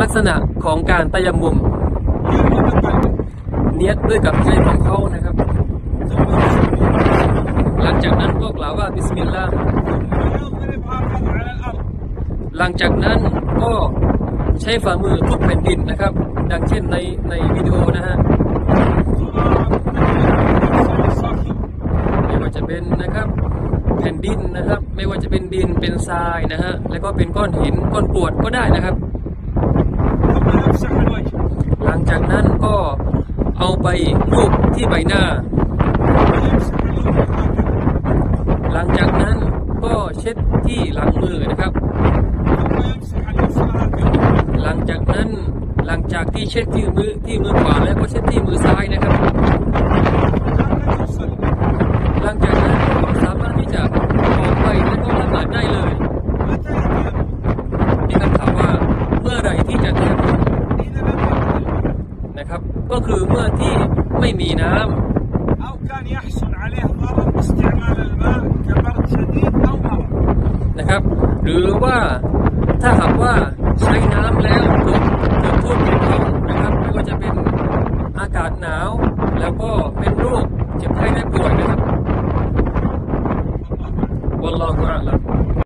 ลักษณะของการตะยมุมเนียดด้วยกับใช้ของเขานะครับ หลังจากนั้นก็กล่าวว่าบิสมิลลาหหลังจากนั้นก็ใช้ฝ่ามือทุบแผ่นดินนะครับ ดังเช่นในในวิดีโอนะฮะไม่ว่าจะเป็นนะครับ แผ่นดินนะครับ ไม่ว่าจะเป็นดินเป็นทรายนะฮะแล้วก็เป็นก้อนหินก้อนปวดก็ได้นะครับ หลังจากนั้นก็เอาไปรูปที่ใบหน้า หลังจากนั้นก็เช็ดที่หลังมือนะครับ หลังจากนั้นหลังจากที่เช็ดที่มือที่มือขวาแล้วก็เช็ดที่มือซ้ายนะ นะครับ ก็คือเมื่อที่ไม่มีน้ำ أو كان يحصل عليه ضرر باستعمال الماء كبرد شديد أو مرض นะครับ หรือว่าถ้าหากว่าใช้น้ำแล้วเกิดเกิดโทษถึงเขานะครับ ไม่ว่าจะเป็นอากาศหนาว แล้วก็เป็นโรคเจ็บไข้ได้ป่วยนะครับ والله أعلم والله أعلم